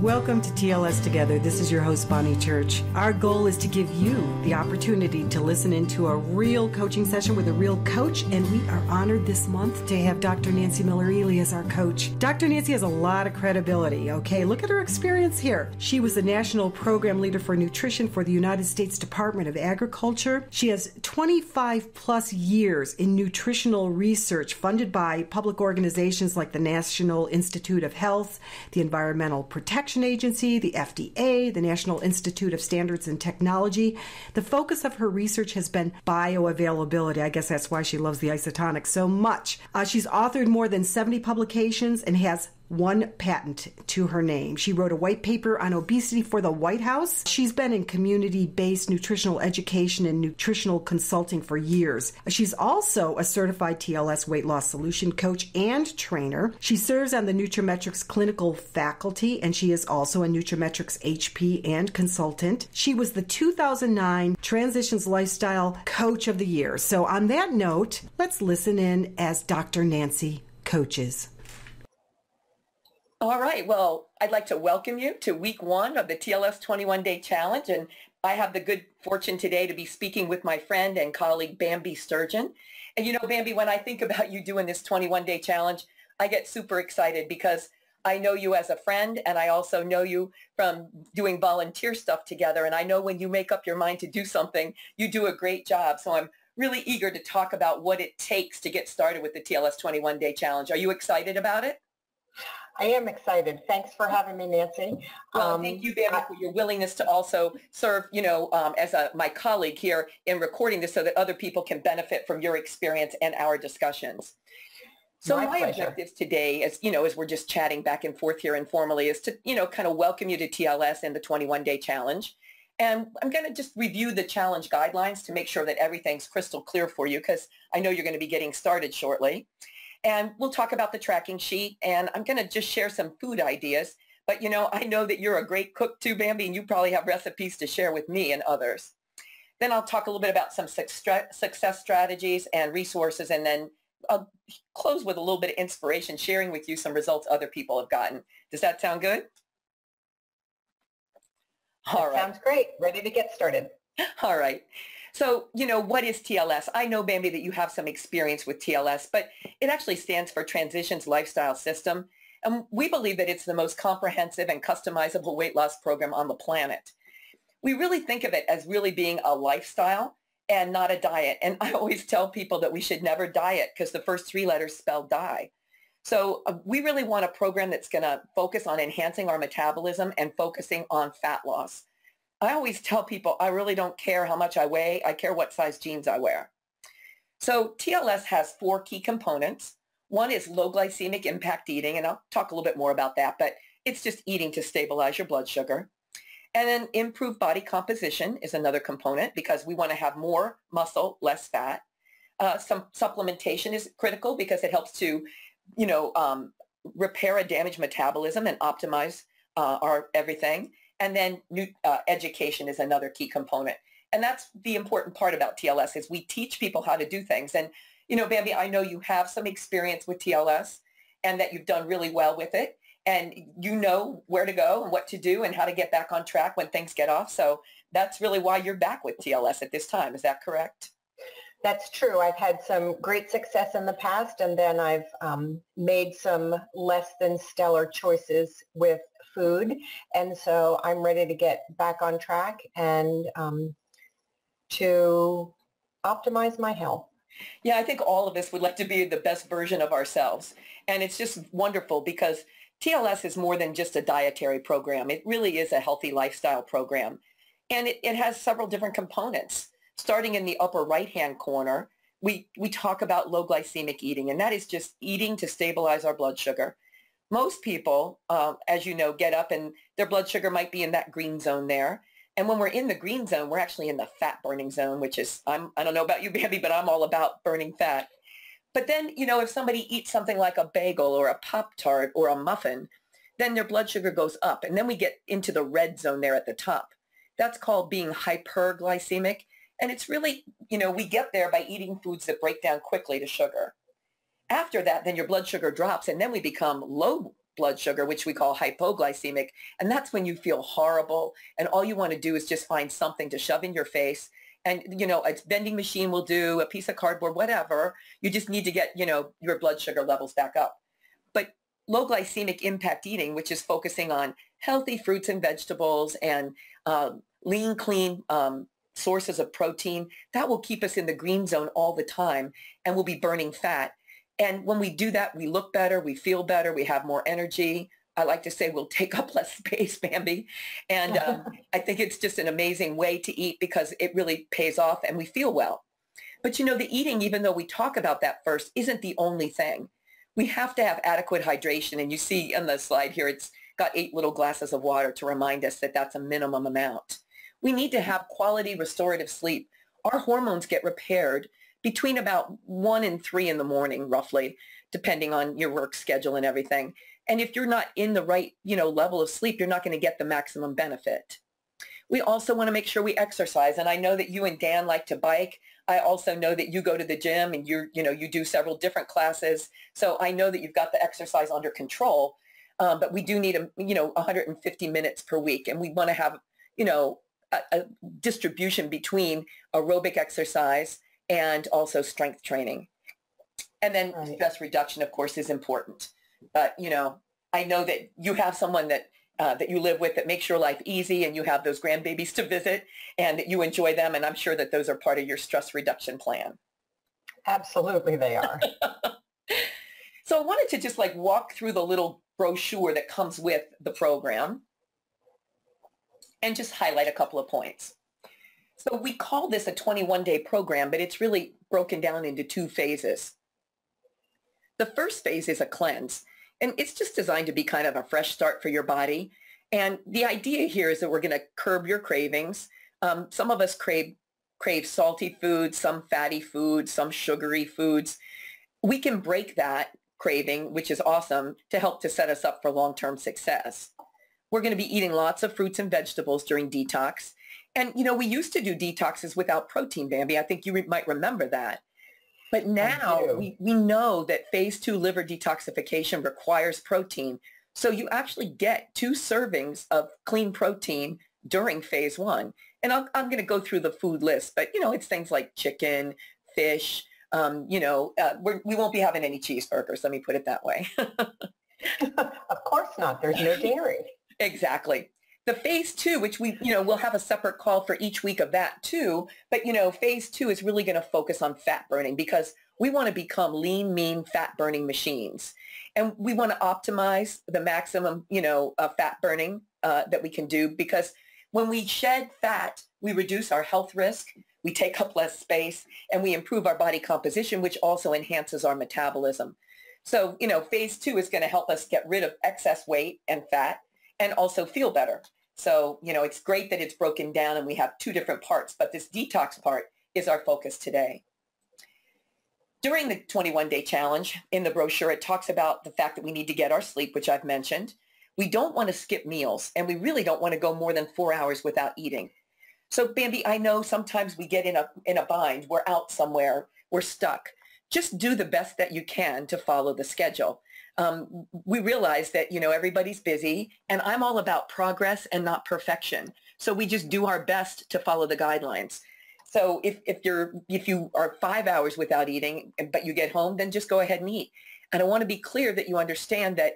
Welcome to TLS Together. This is your host, Bonnie Church. Our goal is to give you the opportunity to listen into a real coaching session with a real coach, and we are honored this month to have Dr. Nancy Miller Ihli as our coach. Dr. Nancy has a lot of credibility, okay? Look at her experience here. She was the National Program Leader for Nutrition for the United States Department of Agriculture. She has 25 plus years in nutritional research funded by public organizations like the National Institute of Health, the Environmental Protection Agency, the FDA, the National Institute of Standards and Technology. The focus of her research has been bioavailability. I guess that's why she loves the isotonic so much. Uh, she's authored more than 70 publications and has one patent to her name. She wrote a white paper on obesity for the White House. She's been in community based nutritional education and nutritional consulting for years. She's also a certified TLS weight loss solution coach and trainer. She serves on the Nutrametrix clinical faculty and she is also a Nutrametrix HP and consultant. She was the 2009 Transitions Lifestyle Coach of the Year. So, on that note, let's listen in as Dr. Nancy coaches. All right. Well, I'd like to welcome you to week one of the TLS 21 Day Challenge. And I have the good fortune today to be speaking with my friend and colleague, Bambi Sturgeon. And you know, Bambi, when I think about you doing this 21 Day Challenge, I get super excited because I know you as a friend and I also know you from doing volunteer stuff together. And I know when you make up your mind to do something, you do a great job. So I'm really eager to talk about what it takes to get started with the TLS 21 Day Challenge. Are you excited about it? I am excited. Thanks for having me, Nancy. Well, um, thank you, Bambi, for your willingness to also serve, you know, um, as a, my colleague here in recording this so that other people can benefit from your experience and our discussions. So my, my objectives today, as you know, as we're just chatting back and forth here informally, is to, you know, kind of welcome you to TLS and the 21-day challenge. And I'm going to just review the challenge guidelines to make sure that everything's crystal clear for you because I know you're going to be getting started shortly. And we'll talk about the tracking sheet. And I'm going to just share some food ideas. But, you know, I know that you're a great cook too, Bambi, and you probably have recipes to share with me and others. Then I'll talk a little bit about some success strategies and resources. And then I'll close with a little bit of inspiration, sharing with you some results other people have gotten. Does that sound good? All that right. Sounds great. Ready to get started. All right. So, you know, what is TLS? I know, Bambi, that you have some experience with TLS, but it actually stands for Transitions Lifestyle System. And we believe that it's the most comprehensive and customizable weight loss program on the planet. We really think of it as really being a lifestyle and not a diet. And I always tell people that we should never diet because the first three letters spell die. So uh, we really want a program that's going to focus on enhancing our metabolism and focusing on fat loss. I always tell people I really don't care how much I weigh. I care what size jeans I wear. So TLS has four key components. One is low glycemic impact eating, and I'll talk a little bit more about that, but it's just eating to stabilize your blood sugar. And then improved body composition is another component because we want to have more muscle, less fat. Uh, some supplementation is critical because it helps to, you know, um, repair a damaged metabolism and optimize uh, our everything. And then new, uh, education is another key component. And that's the important part about TLS is we teach people how to do things. And, you know, Bambi, I know you have some experience with TLS and that you've done really well with it. And you know where to go and what to do and how to get back on track when things get off. So that's really why you're back with TLS at this time. Is that correct? That's true. I've had some great success in the past, and then I've um, made some less than stellar choices with food. And so I'm ready to get back on track and um, to optimize my health. Yeah, I think all of us would like to be the best version of ourselves. And it's just wonderful because TLS is more than just a dietary program. It really is a healthy lifestyle program. And it, it has several different components. Starting in the upper right-hand corner, we, we talk about low glycemic eating, and that is just eating to stabilize our blood sugar most people, um, as you know, get up and their blood sugar might be in that green zone there. And when we're in the green zone, we're actually in the fat burning zone, which is, I'm, I don't know about you, Bambi, but I'm all about burning fat. But then, you know, if somebody eats something like a bagel or a Pop-Tart or a muffin, then their blood sugar goes up. And then we get into the red zone there at the top. That's called being hyperglycemic. And it's really, you know, we get there by eating foods that break down quickly to sugar. After that, then your blood sugar drops and then we become low blood sugar, which we call hypoglycemic. And that's when you feel horrible. And all you want to do is just find something to shove in your face. And, you know, a vending machine will do, a piece of cardboard, whatever. You just need to get, you know, your blood sugar levels back up. But low glycemic impact eating, which is focusing on healthy fruits and vegetables and um, lean, clean um, sources of protein, that will keep us in the green zone all the time and we'll be burning fat. And when we do that, we look better, we feel better, we have more energy. I like to say we'll take up less space, Bambi. And um, I think it's just an amazing way to eat because it really pays off and we feel well. But you know, the eating, even though we talk about that first, isn't the only thing. We have to have adequate hydration. And you see on the slide here, it's got eight little glasses of water to remind us that that's a minimum amount. We need to have quality restorative sleep. Our hormones get repaired between about one and three in the morning, roughly, depending on your work schedule and everything. And if you're not in the right, you know, level of sleep, you're not going to get the maximum benefit. We also want to make sure we exercise. And I know that you and Dan like to bike. I also know that you go to the gym and you're, you know, you do several different classes. So I know that you've got the exercise under control. Um, but we do need, a, you know, 150 minutes per week. And we want to have, you know, a, a distribution between aerobic exercise and also strength training. And then right. stress reduction, of course, is important. But, you know, I know that you have someone that uh, that you live with that makes your life easy and you have those grandbabies to visit and that you enjoy them. And I'm sure that those are part of your stress reduction plan. Absolutely, they are. so I wanted to just like walk through the little brochure that comes with the program and just highlight a couple of points. So we call this a 21-day program, but it's really broken down into two phases. The first phase is a cleanse, and it's just designed to be kind of a fresh start for your body. And the idea here is that we're going to curb your cravings. Um, some of us crave crave salty foods, some fatty foods, some sugary foods. We can break that craving, which is awesome, to help to set us up for long-term success. We're going to be eating lots of fruits and vegetables during detox. And, you know, we used to do detoxes without protein, Bambi. I think you re- might remember that. But now we, we know that phase two liver detoxification requires protein. So you actually get two servings of clean protein during phase one. And i am going to go through the food list, but, you know, it's things like chicken, fish, um, you know, uh, we're, we will not be having any cheeseburgers. Let me put it that way. of course not. There's no dairy. Exactly. The phase two, which we, you know, we'll have a separate call for each week of that too. But, you know, phase two is really going to focus on fat burning because we want to become lean, mean, fat burning machines. And we want to optimize the maximum, you know, uh, fat burning uh, that we can do because when we shed fat, we reduce our health risk, we take up less space, and we improve our body composition, which also enhances our metabolism. So, you know, phase two is going to help us get rid of excess weight and fat and also feel better. So, you know, it's great that it's broken down and we have two different parts, but this detox part is our focus today. During the 21-day challenge in the brochure, it talks about the fact that we need to get our sleep, which I've mentioned. We don't want to skip meals, and we really don't want to go more than four hours without eating. So, Bambi, I know sometimes we get in a, in a bind. We're out somewhere. We're stuck. Just do the best that you can to follow the schedule um, we realize that, you know, everybody's busy and I'm all about progress and not perfection. So we just do our best to follow the guidelines. So if, if you're if you are five hours without eating, but you get home, then just go ahead and eat. And I want to be clear that you understand that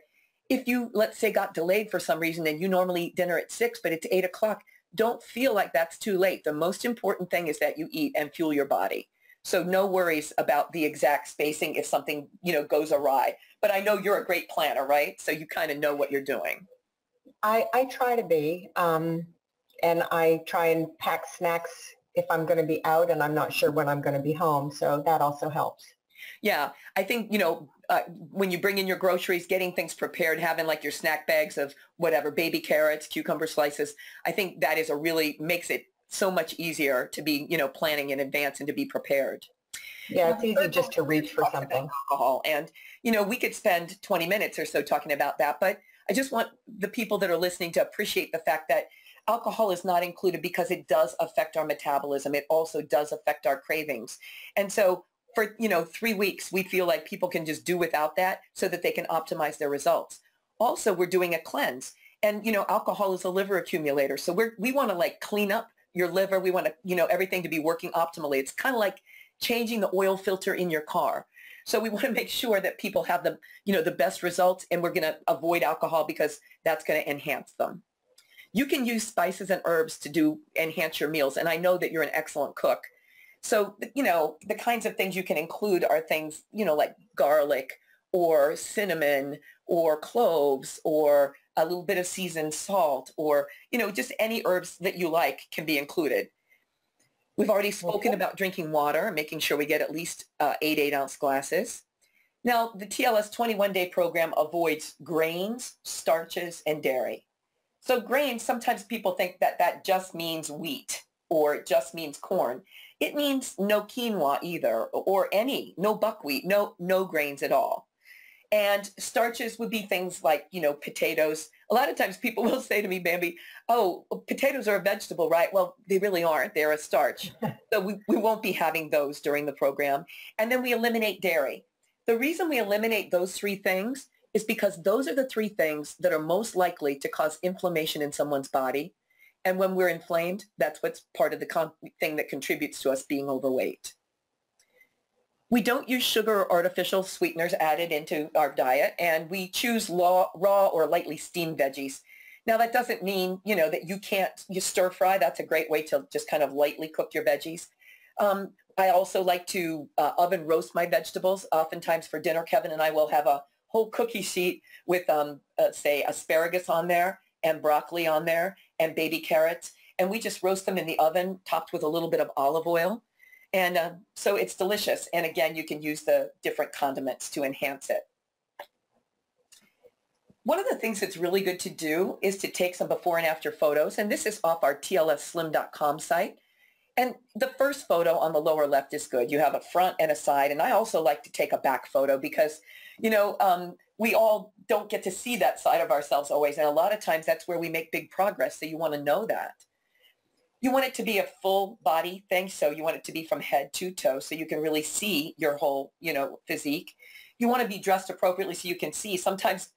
if you, let's say, got delayed for some reason and you normally eat dinner at six, but it's eight o'clock, don't feel like that's too late. The most important thing is that you eat and fuel your body. So no worries about the exact spacing if something, you know, goes awry. But I know you're a great planner, right? So you kind of know what you're doing. I, I try to be. Um, and I try and pack snacks if I'm going to be out and I'm not sure when I'm going to be home. So that also helps. Yeah, I think, you know, uh, when you bring in your groceries, getting things prepared, having like your snack bags of whatever, baby carrots, cucumber slices, I think that is a really makes it so much easier to be, you know, planning in advance and to be prepared. Yeah, it's easy just to reach for something. Alcohol. And, you know, we could spend 20 minutes or so talking about that, but I just want the people that are listening to appreciate the fact that alcohol is not included because it does affect our metabolism. It also does affect our cravings. And so for, you know, three weeks, we feel like people can just do without that so that they can optimize their results. also we're doing a cleanse. And, you know, alcohol is a liver accumulator. So we're, we want to like clean up your liver. We want to, you know, everything to be working optimally. It's kind of like changing the oil filter in your car. So we want to make sure that people have the, you know, the best results and we're going to avoid alcohol because that's going to enhance them. You can use spices and herbs to do enhance your meals. And I know that you're an excellent cook. So, you know, the kinds of things you can include are things, you know, like garlic or cinnamon or cloves or a little bit of seasoned salt or, you know, just any herbs that you like can be included. We've already spoken okay. about drinking water, making sure we get at least uh, eight eight ounce glasses. Now, the TLS 21 day program avoids grains, starches, and dairy. So grains, sometimes people think that that just means wheat or it just means corn. It means no quinoa either or any, no buckwheat, no, no grains at all. And starches would be things like, you know, potatoes. A lot of times people will say to me, Bambi, oh, oh, potatoes are a vegetable, right? Well, they really aren't. They're a starch. so we, we won't be having those during the program. And then we eliminate dairy. The reason we eliminate those three things is because those are the three things that are most likely to cause inflammation in someone's body. And when we're inflamed, that's what's part of the con- thing that contributes to us being overweight. We don't use sugar or artificial sweeteners added into our diet, and we choose raw, raw or lightly steamed veggies. Now, that doesn't mean, you know, that you can't you stir fry. That's a great way to just kind of lightly cook your veggies. Um, I also like to uh, oven roast my vegetables. Oftentimes for dinner, Kevin and I will have a whole cookie sheet with, um, uh, say, asparagus on there and broccoli on there and baby carrots. And we just roast them in the oven, topped with a little bit of olive oil. And uh, so it's delicious. And again, you can use the different condiments to enhance it. One of the things that's really good to do is to take some before and after photos. And this is off our tlsslim.com site. And the first photo on the lower left is good. You have a front and a side. And I also like to take a back photo because, you know, um, we all don't get to see that side of ourselves always. And a lot of times that's where we make big progress. So you want to know that. You want it to be a full body thing, so you want it to be from head to toe, so you can really see your whole, you know, physique. You want to be dressed appropriately so you can see. Sometimes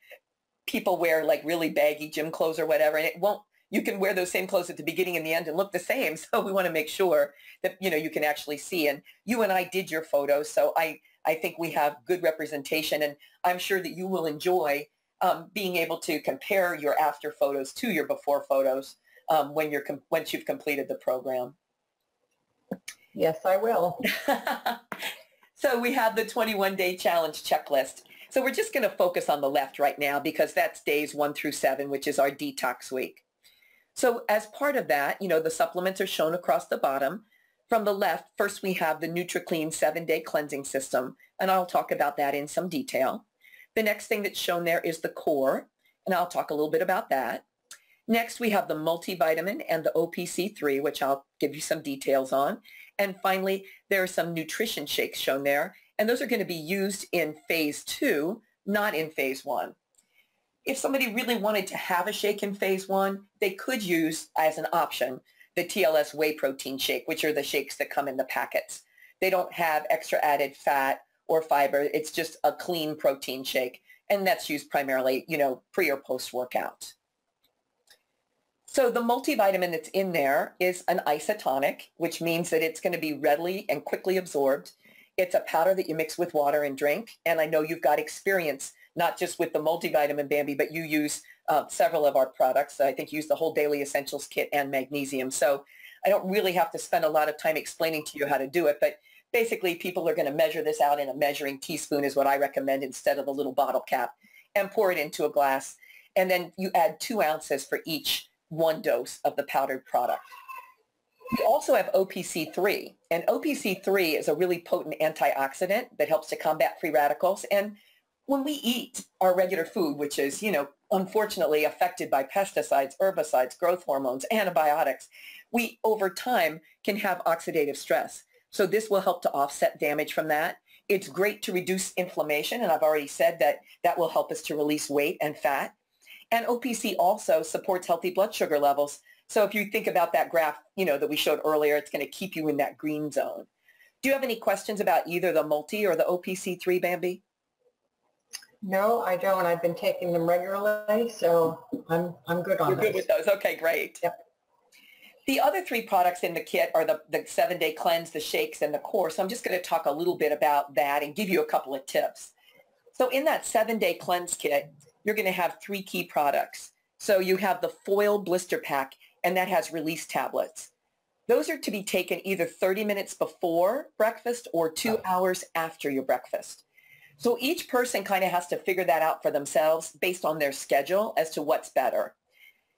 people wear like really baggy gym clothes or whatever, and it won't. You can wear those same clothes at the beginning and the end and look the same. So we want to make sure that you know you can actually see. And you and I did your photos, so I I think we have good representation, and I'm sure that you will enjoy um, being able to compare your after photos to your before photos um, when you're com- once you've completed the program. Yes, I will. so we have the 21 day challenge checklist. So we're just going to focus on the left right now because that's days one through seven, which is our detox week. So as part of that, you know, the supplements are shown across the bottom. From the left, first we have the NutriClean seven-day cleansing system, and I'll talk about that in some detail. The next thing that's shown there is the core, and I'll talk a little bit about that. Next, we have the multivitamin and the OPC3, which I'll give you some details on. And finally, there are some nutrition shakes shown there, and those are going to be used in phase two, not in phase one. If somebody really wanted to have a shake in phase one, they could use as an option the TLS whey protein shake, which are the shakes that come in the packets. They don't have extra added fat or fiber. It's just a clean protein shake. And that's used primarily, you know, pre or post workout. So the multivitamin that's in there is an isotonic, which means that it's going to be readily and quickly absorbed. It's a powder that you mix with water and drink. And I know you've got experience, not just with the multivitamin Bambi, but you use uh, several of our products. I think you use the whole daily essentials kit and magnesium. So I don't really have to spend a lot of time explaining to you how to do it, but basically people are going to measure this out in a measuring teaspoon is what I recommend instead of the little bottle cap and pour it into a glass. And then you add two ounces for each one dose of the powdered product. We also have OPC3, and OPC3 is a really potent antioxidant that helps to combat free radicals. And when we eat our regular food, which is, you know, unfortunately affected by pesticides, herbicides, growth hormones, antibiotics, we over time can have oxidative stress. So this will help to offset damage from that. It's great to reduce inflammation, and I've already said that that will help us to release weight and fat. And OPC also supports healthy blood sugar levels. So if you think about that graph, you know, that we showed earlier, it's going to keep you in that green zone. Do you have any questions about either the multi or the OPC3, Bambi? No, I don't. I've been taking them regularly, so I'm I'm good on You're good with those. Okay, great. Yep. The other three products in the kit are the, the seven-day cleanse, the shakes, and the core. So I'm just going to talk a little bit about that and give you a couple of tips. So in that seven-day cleanse kit, you're going to have three key products. So you have the foil blister pack, and that has release tablets. Those are to be taken either 30 minutes before breakfast or two hours after your breakfast. So each person kind of has to figure that out for themselves based on their schedule as to what's better.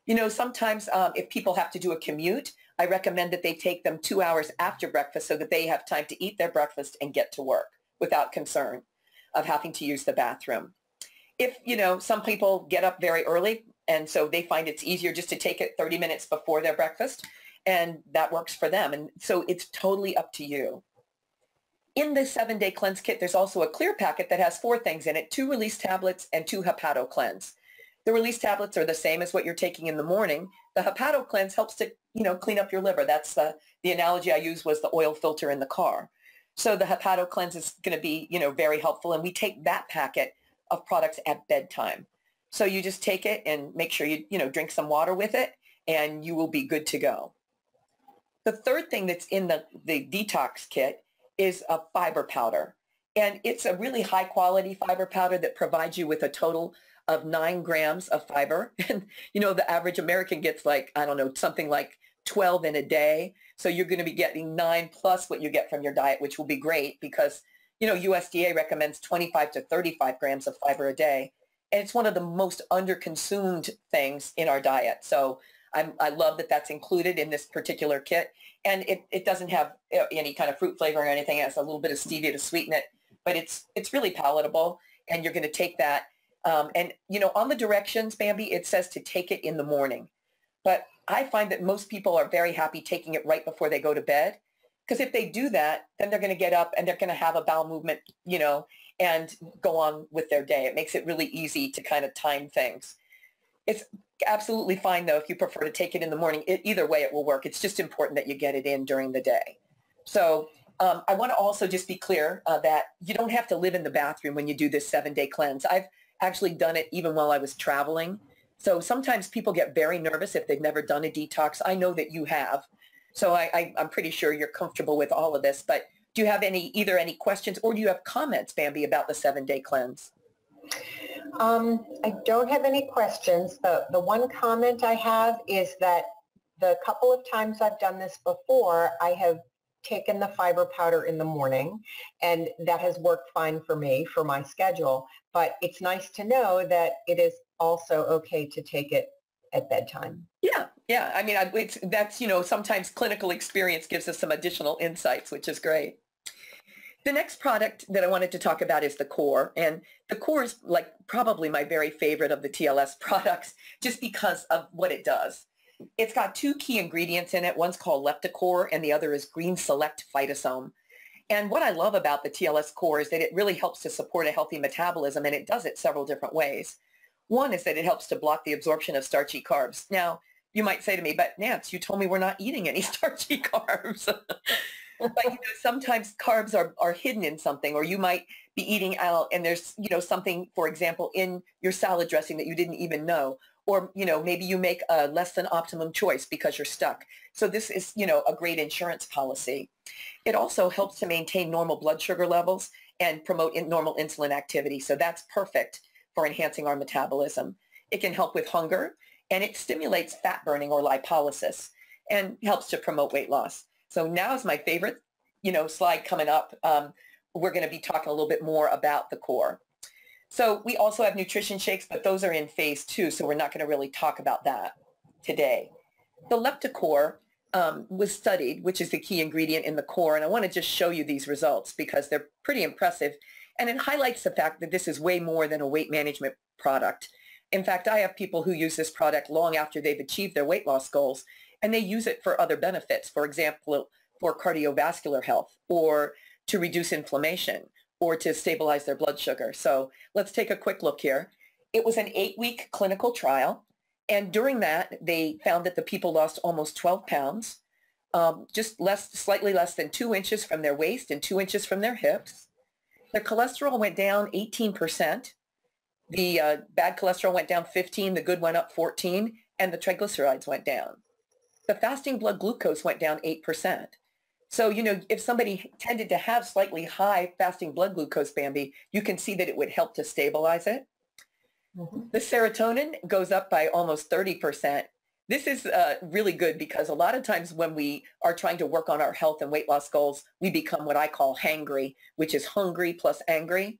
You know, sometimes um, if people have to do a commute, I recommend that they take them two hours after breakfast so that they have time to eat their breakfast and get to work without concern of having to use the bathroom. If, you know, some people get up very early and so they find it's easier just to take it 30 minutes before their breakfast and that works for them. And so it's totally up to you. In the seven-day cleanse kit, there's also a clear packet that has four things in it, two release tablets and two hepato cleanse. The release tablets are the same as what you're taking in the morning. The hepato cleanse helps to, you know, clean up your liver. That's the, the analogy I used was the oil filter in the car. So the hepato cleanse is going to be, you know, very helpful. And we take that packet of products at bedtime. So you just take it and make sure you, you know, drink some water with it and you will be good to go. The third thing that's in the, the detox kit is a fiber powder. And it's a really high quality fiber powder that provides you with a total of nine grams of fiber. And, you know, the average American gets like, I don't know, something like 12 in a day. So you're going to be getting nine plus what you get from your diet, which will be great because, you know, USDA recommends 25 to 35 grams of fiber a day. And it's one of the most underconsumed things in our diet. So I'm, i love that that's included in this particular kit. And it, it doesn't have uh, any kind of fruit flavor or anything. It has a little bit of stevia to sweeten it, but it's, it's really palatable. And you're going to take that. Um, and, you know, on the directions, Bambi, it says to take it in the morning. But I find that most people are very happy taking it right before they go to bed. Because if they do that, then they're going to get up and they're going to have a bowel movement, you know, and go on with their day. It makes it really easy to kind of time things. It's absolutely fine though if you prefer to take it in the morning. It, either way, it will work. It's just important that you get it in during the day. So um, I want to also just be clear uh, that you don't have to live in the bathroom when you do this seven-day cleanse. I've actually done it even while I was traveling. So sometimes people get very nervous if they've never done a detox. I know that you have. So I, I, I'm pretty sure you're comfortable with all of this. But do you have any either any questions or do you have comments, Bambi, about the seven-day cleanse? Um, I don't have any questions. The, the one comment I have is that the couple of times I've done this before, I have taken the fiber powder in the morning and that has worked fine for me for my schedule. But it's nice to know that it is also okay to take it at bedtime. Yeah, yeah. I mean, it's, that's, you know, sometimes clinical experience gives us some additional insights, which is great. The next product that I wanted to talk about is the core. And the core is like probably my very favorite of the TLS products just because of what it does. It's got two key ingredients in it. One's called LeptiCore and the other is Green Select Phytosome. And what I love about the TLS core is that it really helps to support a healthy metabolism and it does it several different ways. One is that it helps to block the absorption of starchy carbs. Now, you might say to me, but Nance, you told me we're not eating any starchy carbs. but you know, sometimes carbs are, are hidden in something, or you might be eating out and there's, you know, something, for example, in your salad dressing that you didn't even know. Or, you know, maybe you make a less than optimum choice because you're stuck. So this is, you know, a great insurance policy. It also helps to maintain normal blood sugar levels and promote in normal insulin activity. So that's perfect for enhancing our metabolism. It can help with hunger and it stimulates fat burning or lipolysis and helps to promote weight loss. So now is my favorite, you know, slide coming up. Um, we're going to be talking a little bit more about the core. So we also have nutrition shakes, but those are in phase two, so we're not going to really talk about that today. The LeptiCore um, was studied, which is the key ingredient in the core, and I want to just show you these results because they're pretty impressive, and it highlights the fact that this is way more than a weight management product. In fact, I have people who use this product long after they've achieved their weight loss goals, and they use it for other benefits. For example, for cardiovascular health or to reduce inflammation or to stabilize their blood sugar. So let's take a quick look here. It was an eight-week clinical trial. And during that, they found that the people lost almost 12 pounds, um, just less, slightly less than two inches from their waist and two inches from their hips. Their cholesterol went down 18%. The uh, bad cholesterol went down 15, the good went up 14, and the triglycerides went down. The fasting blood glucose went down 8%. So, you know, if somebody tended to have slightly high fasting blood glucose, Bambi, you can see that it would help to stabilize it. Mm-hmm. The serotonin goes up by almost 30%. This is uh, really good because a lot of times when we are trying to work on our health and weight loss goals, we become what I call hangry, which is hungry plus angry.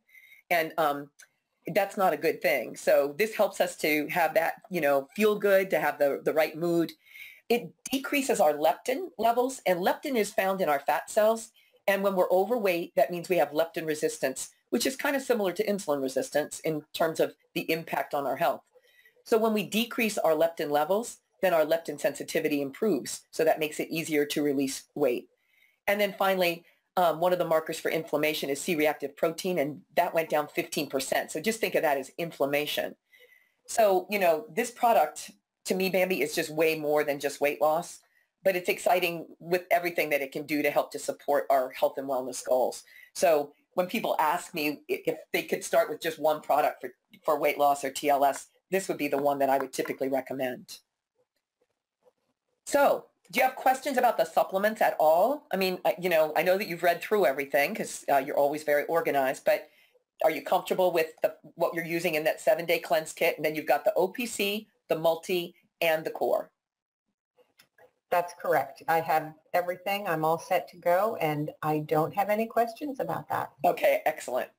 And um, that's not a good thing. So this helps us to have that, you know, feel good, to have the, the right mood. It decreases our leptin levels, and leptin is found in our fat cells. And when we're overweight, that means we have leptin resistance, which is kind of similar to insulin resistance in terms of the impact on our health. So when we decrease our leptin levels, then our leptin sensitivity improves. So that makes it easier to release weight. And then finally, um, one of the markers for inflammation is C-reactive protein, and that went down 15%. So just think of that as inflammation. So, you know, this product to me, Bambi, is just way more than just weight loss, but it's exciting with everything that it can do to help to support our health and wellness goals. So when people ask me if they could start with just one product for, for weight loss or TLS, this would be the one that I would typically recommend. So do you have questions about the supplements at all? I mean, you know, I know that you've read through everything because uh, you're always very organized, but are you comfortable with the, what you're using in that seven-day cleanse kit? And then you've got the OPC, the multi, and the core. That's correct. I have everything. I'm all set to go, and I don't have any questions about that. Okay, excellent.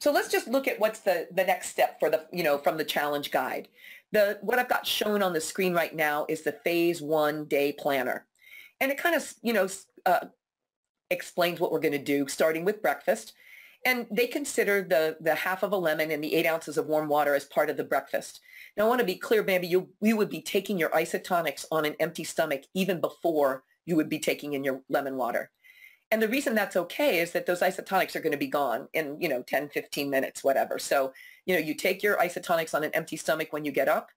So let's just look at what's the, the next step for the, you know, from the challenge guide. The, what I've got shown on the screen right now is the phase one day planner. And it kind of, you know, uh, explains what we're going to do, starting with breakfast. And they consider the, the half of a lemon and the eight ounces of warm water as part of the breakfast. Now, I want to be clear, Bambi, you, you would be taking your Isotonix on an empty stomach even before you would be taking in your lemon water. And the reason that's okay is that those Isotonix are going to be gone in, you know, 10, 15 minutes, whatever. So you know, you take your Isotonix on an empty stomach when you get up,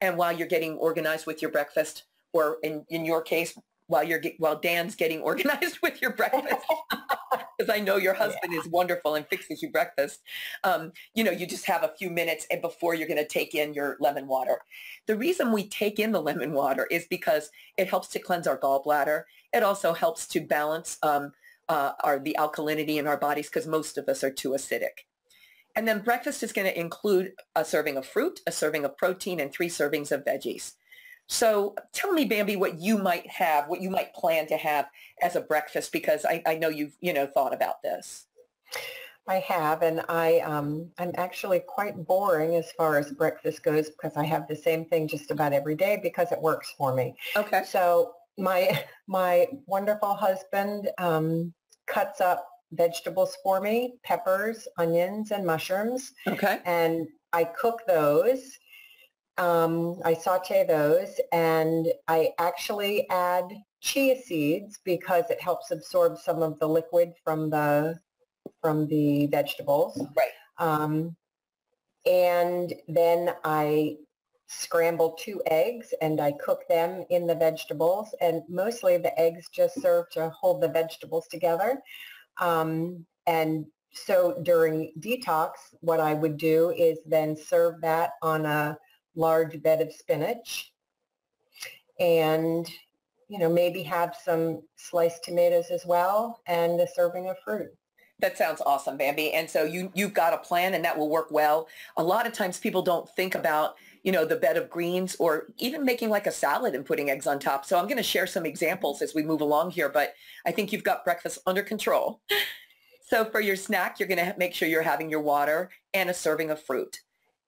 and while you're getting organized with your breakfast, or in, in your case, while you're while Dan's getting organized with your breakfast, because I know your husband yeah. is wonderful and fixes you breakfast. Um, you know, you just have a few minutes and before you're going to take in your lemon water. The reason we take in the lemon water is because it helps to cleanse our gallbladder. It also helps to balance um, uh, our the alkalinity in our bodies because most of us are too acidic. And then breakfast is going to include a serving of fruit, a serving of protein, and three servings of veggies. So tell me, Bambi, what you might have, what you might plan to have as a breakfast, because I, I know you've, you know, thought about this. I have, and I um, I'm actually quite boring as far as breakfast goes because I have the same thing just about every day because it works for me. Okay. So my my wonderful husband um, cuts up vegetables for me, peppers, onions, and mushrooms. Okay. And I cook those. Um, I saute those and I actually add chia seeds because it helps absorb some of the liquid from the from the vegetables. Right. Um, and then I scramble two eggs and I cook them in the vegetables and mostly the eggs just serve to hold the vegetables together. Um, and so during detox, what I would do is then serve that on a large bed of spinach and, you know, maybe have some sliced tomatoes as well and a serving of fruit. That sounds awesome, Bambi. And so you, you've got a plan and that will work well. A lot of times people don't think about you know, the bed of greens or even making like a salad and putting eggs on top. So I'm going to share some examples as we move along here, but I think you've got breakfast under control. So for your snack, you're going to make sure you're having your water and a serving of fruit.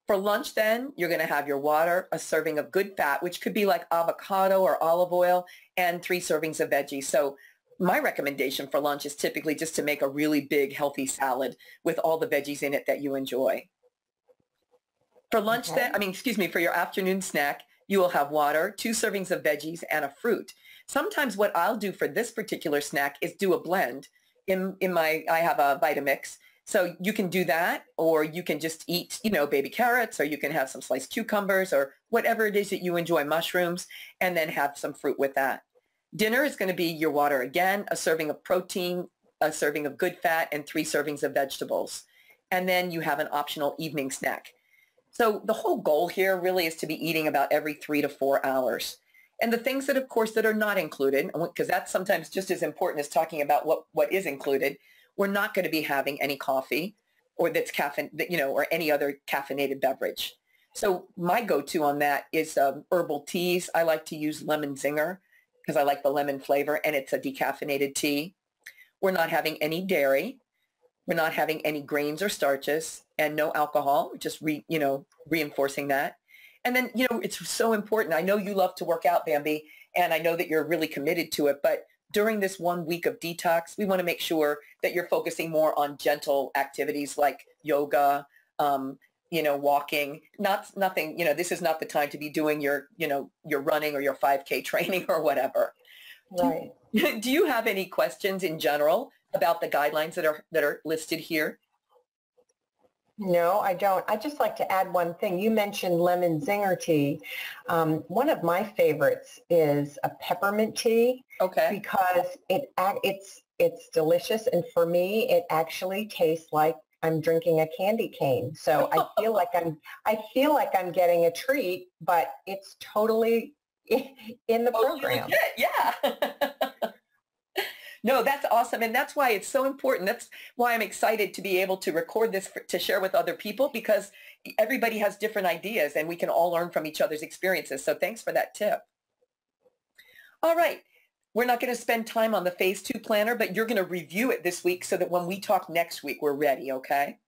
For lunch then, you're going to have your water, a serving of good fat, which could be like avocado or olive oil, and three servings of veggies. So my recommendation for lunch is typically just to make a really big healthy salad with all the veggies in it that you enjoy. For lunch okay. then, I mean, excuse me, for your afternoon snack, you will have water, two servings of veggies, and a fruit. Sometimes what I'll do for this particular snack is do a blend. In, in my, I have a Vitamix. So you can do that, or you can just eat, you know, baby carrots, or you can have some sliced cucumbers, or whatever it is that you enjoy, mushrooms, and then have some fruit with that. Dinner is going to be your water again, a serving of protein, a serving of good fat, and three servings of vegetables. And then you have an optional evening snack. So the whole goal here really is to be eating about every three to four hours. And the things that, of course, that are not included, because that's sometimes just as important as talking about what, what is included, we're not going to be having any coffee or that's caffeine, you know, or any other caffeinated beverage. So my go-to on that is um, herbal teas. I like to use lemon zinger because I like the lemon flavor and it's a decaffeinated tea. We're not having any dairy. We're not having any grains or starches and no alcohol, just re, you know, reinforcing that. And then, you know, it's so important. I know you love to work out, Bambi, and I know that you're really committed to it, but during this one week of detox, we want to make sure that you're focusing more on gentle activities like yoga, um, you know, walking, not nothing, you know, this is not the time to be doing your, you know, your running or your 5K training or whatever. Right. Do, do you have any questions in general about the guidelines that are that are listed here? No, I don't. I just like to add one thing. You mentioned lemon zinger tea. Um, one of my favorites is a peppermint tea. Okay. Because it it's it's delicious, and for me, it actually tastes like I'm drinking a candy cane. So I feel like I'm I feel like I'm getting a treat, but it's totally in the program. Yeah. No, that's awesome. And that's why it's so important. That's why I'm excited to be able to record this for, to share with other people because everybody has different ideas and we can all learn from each other's experiences. So thanks for that tip. All right. We're not going to spend time on the phase two planner, but you're going to review it this week so that when we talk next week, we're ready. Okay.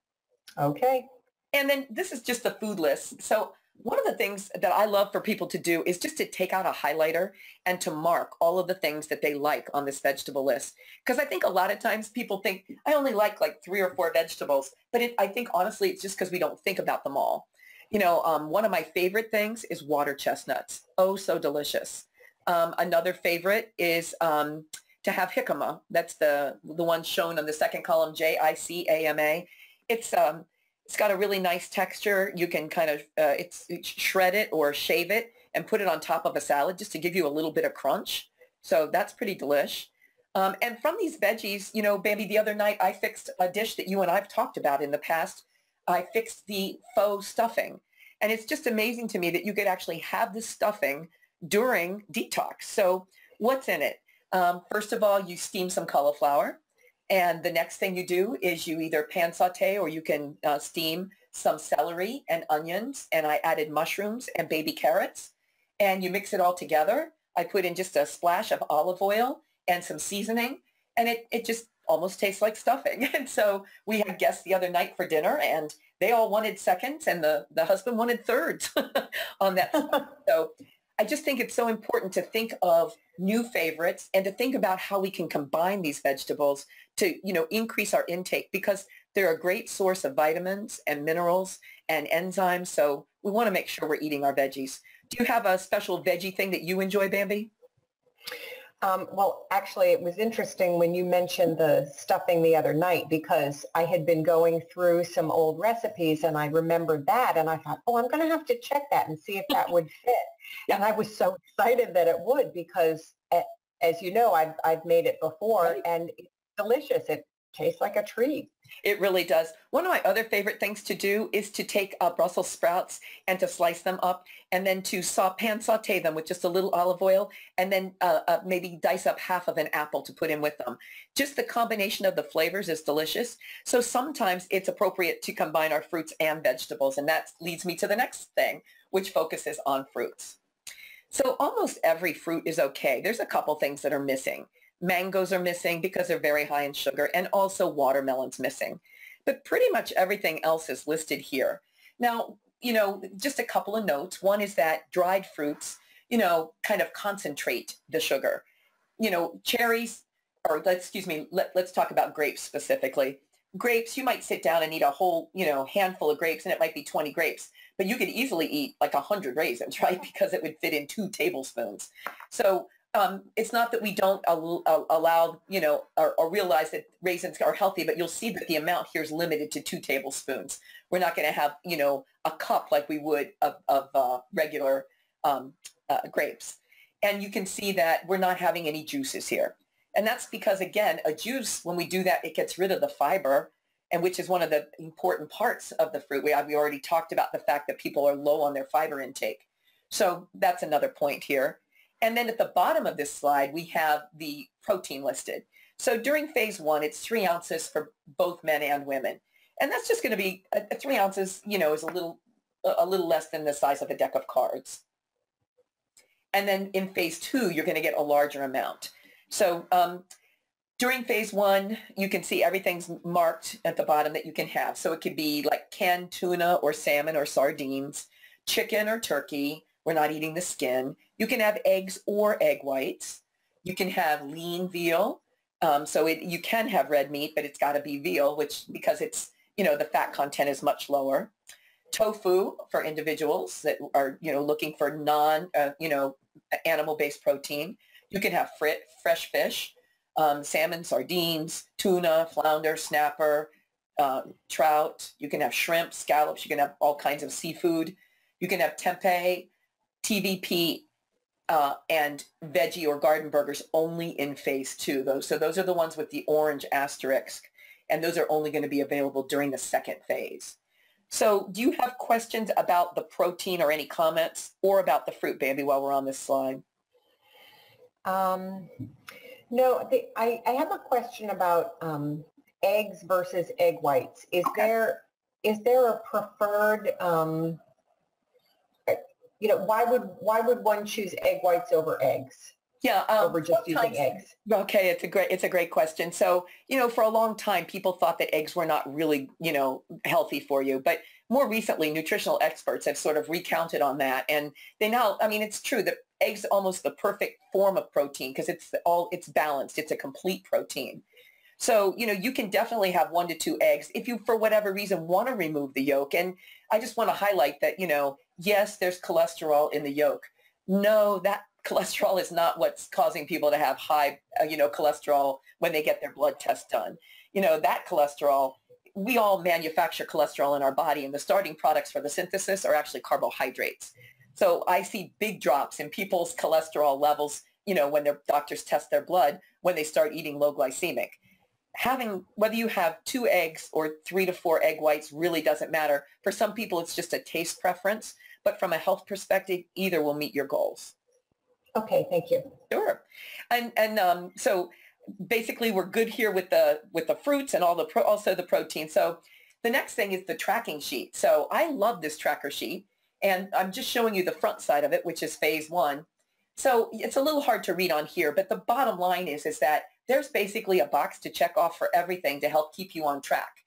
Okay. And then this is just the food list. So one of the things that I love for people to do is just to take out a highlighter and to mark all of the things that they like on this vegetable list. Because I think a lot of times people think, I only like like three or four vegetables. But it, I think honestly, it's just because we don't think about them all. You know, um, one of my favorite things is water chestnuts. Oh, so delicious. Um, another favorite is um, to have jicama. That's the, the one shown on the second column, J-I-C-A-M-A. It's um, it's got a really nice texture. You can kind of uh, it's, shred it or shave it and put it on top of a salad just to give you a little bit of crunch. So that's pretty delish. Um, and from these veggies, you know, Bambi, the other night I fixed a dish that you and I've talked about in the past. I fixed the faux stuffing. And it's just amazing to me that you could actually have this stuffing during detox. So what's in it? Um, first of all, you steam some cauliflower. And the next thing you do is you either pan saute or you can uh, steam some celery and onions. And I added mushrooms and baby carrots. And you mix it all together. I put in just a splash of olive oil and some seasoning. And it, it just almost tastes like stuffing. And so we had guests the other night for dinner and they all wanted seconds and the, the husband wanted thirds on that. so I just think it's so important to think of new favorites and to think about how we can combine these vegetables to, you know, increase our intake because they're a great source of vitamins and minerals and enzymes. So we want to make sure we're eating our veggies. Do you have a special veggie thing that you enjoy, Bambi? Um, well, actually, it was interesting when you mentioned the stuffing the other night because I had been going through some old recipes and I remembered that and I thought, oh, I'm going to have to check that and see if that would fit. And I was so excited that it would because, as you know, I've, I've made it before right. and it's delicious. It tastes like a treat. It really does. One of my other favorite things to do is to take uh, Brussels sprouts and to slice them up and then to sa- pan saute them with just a little olive oil and then uh, uh, maybe dice up half of an apple to put in with them. Just the combination of the flavors is delicious. So sometimes it's appropriate to combine our fruits and vegetables. And that leads me to the next thing, which focuses on fruits. So almost every fruit is okay. There's a couple things that are missing. Mangoes are missing because they're very high in sugar and also watermelon's missing. But pretty much everything else is listed here. Now, you know, just a couple of notes. One is that dried fruits, you know, kind of concentrate the sugar. You know, cherries, or let's, excuse me, let, let's talk about grapes specifically. Grapes, you might sit down and eat a whole, you know, handful of grapes and it might be 20 grapes, but you could easily eat like 100 raisins, right? Because it would fit in two tablespoons. So um, it's not that we don't al- allow, you know, or, or, realize that raisins are healthy, but you'll see that the amount here is limited to two tablespoons. We're not going to have, you know, a cup like we would of, of uh, regular um, uh, grapes. And you can see that we're not having any juices here. And that's because, again, a juice, when we do that, it gets rid of the fiber. and which is one of the important parts of the fruit. We, we already talked about the fact that people are low on their fiber intake. So that's another point here. And then at the bottom of this slide, we have the protein listed. So during phase one, it's three ounces for both men and women. And that's just going to be uh, three ounces, you know, is a little, a little less than the size of a deck of cards. And then in phase two, you're going to get a larger amount. So um, during phase one, you can see everything's marked at the bottom that you can have. So it could be like canned tuna or salmon or sardines, chicken or turkey. We're not eating the skin. You can have eggs or egg whites. You can have lean veal. Um, so it, you can have red meat, but it's got to be veal, which because it's, you know, the fat content is much lower. Tofu for individuals that are, you know, looking for non, uh, you know, animal-based protein. You can have frit, fresh fish, um, salmon, sardines, tuna, flounder, snapper, um, trout. You can have shrimp, scallops. You can have all kinds of seafood. You can have tempeh, TVP, uh, and veggie or garden burgers only in phase two. Those, so those are the ones with the orange asterisk, and those are only going to be available during the second phase. So do you have questions about the protein or any comments or about the fruit, Bambi, while we're on this slide? Um, no, the, I, I have a question about um, eggs versus egg whites. Is okay. there is there a preferred um, you know, why would why would one choose egg whites over eggs? Yeah, um, over just using eggs. Okay, it's a great it's a great question. So you know, for a long time, people thought that eggs were not really you know healthy for you, but more recently, nutritional experts have sort of recounted on that, and they now, I mean, it's true that eggs almost the perfect form of protein because it's all it's balanced. It's a complete protein. So, you know, you can definitely have one to two eggs if you, for whatever reason, want to remove the yolk. And I just want to highlight that, you know, yes, there's cholesterol in the yolk. No, that cholesterol is not what's causing people to have high, uh, you know, cholesterol when they get their blood test done. You know, that cholesterol, we all manufacture cholesterol in our body and the starting products for the synthesis are actually carbohydrates. So I see big drops in people's cholesterol levels, you know, when their doctors test their blood when they start eating low glycemic having whether you have two eggs or three to four egg whites really doesn't matter. For some people, it's just a taste preference, but from a health perspective, either will meet your goals. Okay, thank you. Sure, and and um, so basically, we're good here with the with the fruits and all the pro, also the protein. So the next thing is the tracking sheet. So I love this tracker sheet, and I'm just showing you the front side of it, which is phase one. So it's a little hard to read on here, but the bottom line is is that there's basically a box to check off for everything to help keep you on track.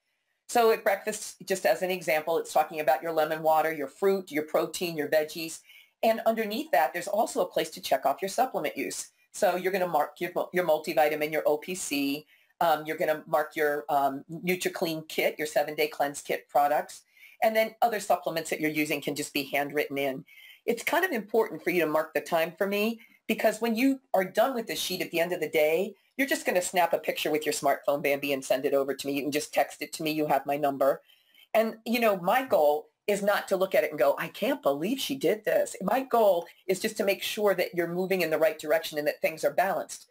So at breakfast, just as an example, it's talking about your lemon water, your fruit, your protein, your veggies. And underneath that, there's also a place to check off your supplement use. So you're going to mark your, your multivitamin, your OPC. Um, you're going to mark your um, NutriClean kit, your seven-day cleanse kit products. And then other supplements that you're using can just be handwritten in. It's kind of important for you to mark the time for me because when you are done with this sheet at the end of the day, you're just going to snap a picture with your smartphone, Bambi, and send it over to me. You can just text it to me. You have my number. And, you know, my goal is not to look at it and go, I can't believe she did this. My goal is just to make sure that you're moving in the right direction and that things are balanced.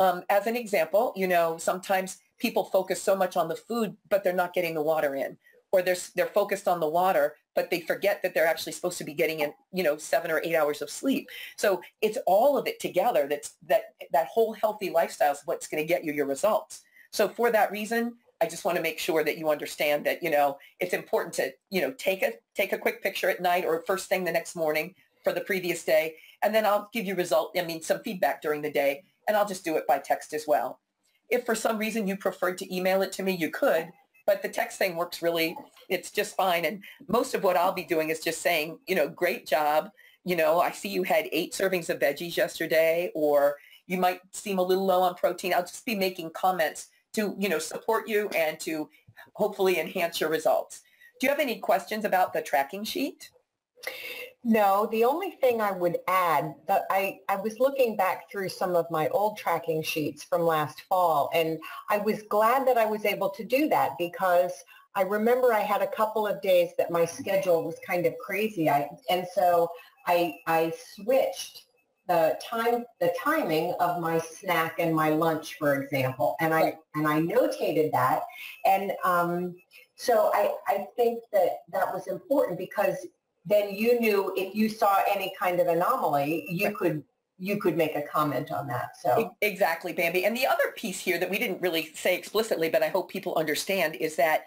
Um, as an example, you know, sometimes people focus so much on the food, but they're not getting the water in or they're, they're focused on the water, but they forget that they're actually supposed to be getting in, you know, seven or eight hours of sleep. So it's all of it together that's that that whole healthy lifestyle is what's going to get you your results. So for that reason, I just want to make sure that you understand that, you know, it's important to, you know, take a take a quick picture at night or first thing the next morning for the previous day. And then I'll give you result, I mean, some feedback during the day and I'll just do it by text as well. If for some reason you preferred to email it to me, you could, but the text thing works really, it's just fine. And most of what I'll be doing is just saying, you know, great job. You know, I see you had eight servings of veggies yesterday, or you might seem a little low on protein. I'll just be making comments to, you know, support you and to hopefully enhance your results. Do you have any questions about the tracking sheet? No, the only thing I would add that I, I was looking back through some of my old tracking sheets from last fall and I was glad that I was able to do that because I remember I had a couple of days that my schedule was kind of crazy. I, and so I, I switched the time, the timing of my snack and my lunch, for example, and I and I notated that, and um, so I I think that that was important because then you knew if you saw any kind of anomaly, you right. could you could make a comment on that. So exactly, Bambi. And the other piece here that we didn't really say explicitly, but I hope people understand is that,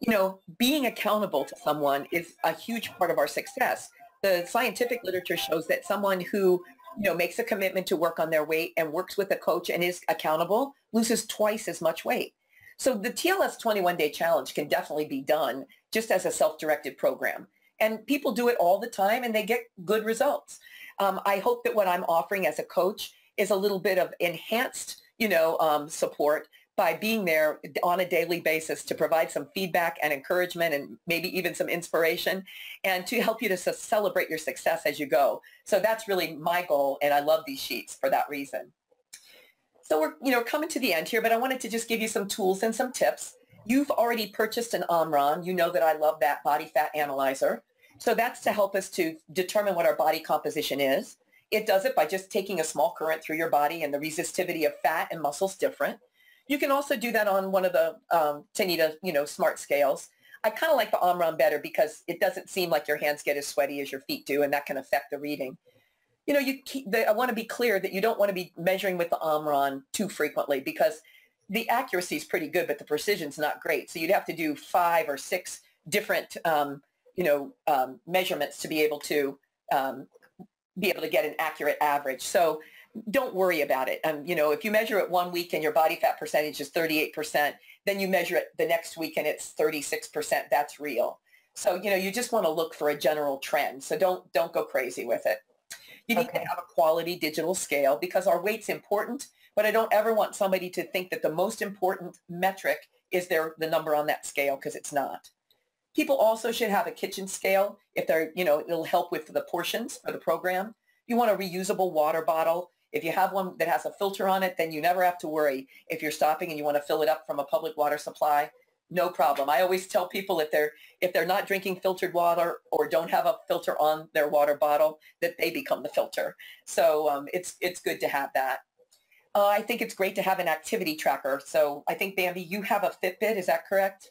you know, being accountable to someone is a huge part of our success. The scientific literature shows that someone who, you know, makes a commitment to work on their weight and works with a coach and is accountable loses twice as much weight. So the TLS 21 day challenge can definitely be done just as a self-directed program. And people do it all the time and they get good results um, I hope that what I'm offering as a coach is a little bit of enhanced, you know, um, support by being there on a daily basis to provide some feedback and encouragement and maybe even some inspiration and to help you to celebrate your success as you go. So that's really my goal and I love these sheets for that reason. So we're, you know, coming to the end here, but I wanted to just give you some tools and some tips. You've already purchased an Omron. You know that I love that body fat analyzer. So that's to help us to determine what our body composition is. It does it by just taking a small current through your body and the resistivity of fat and muscles different. You can also do that on one of the um, Tanita, you know, smart scales. I kind of like the Omron better because it doesn't seem like your hands get as sweaty as your feet do, and that can affect the reading. You know, you keep, the, I want to be clear that you don't want to be measuring with the Omron too frequently because the accuracy is pretty good, but the precision is not great. So you'd have to do five or six different um, you know, um, measurements to be able to um, be able to get an accurate average. So don't worry about it. Um, you know, if you measure it one week and your body fat percentage is 38%, then you measure it the next week and it's 36%, that's real. So, you know, you just want to look for a general trend. So don't, don't go crazy with it. You need okay. to have a quality digital scale because our weight's important, but I don't ever want somebody to think that the most important metric is their, the number on that scale because it's not. People also should have a kitchen scale if they're, you know, it'll help with the portions for the program. You want a reusable water bottle. If you have one that has a filter on it, then you never have to worry if you're stopping and you want to fill it up from a public water supply. No problem. I always tell people if they're if they're not drinking filtered water or don't have a filter on their water bottle, that they become the filter. So um, it's it's good to have that. Uh, I think it's great to have an activity tracker. So I think Bambi, you have a Fitbit. Is that correct?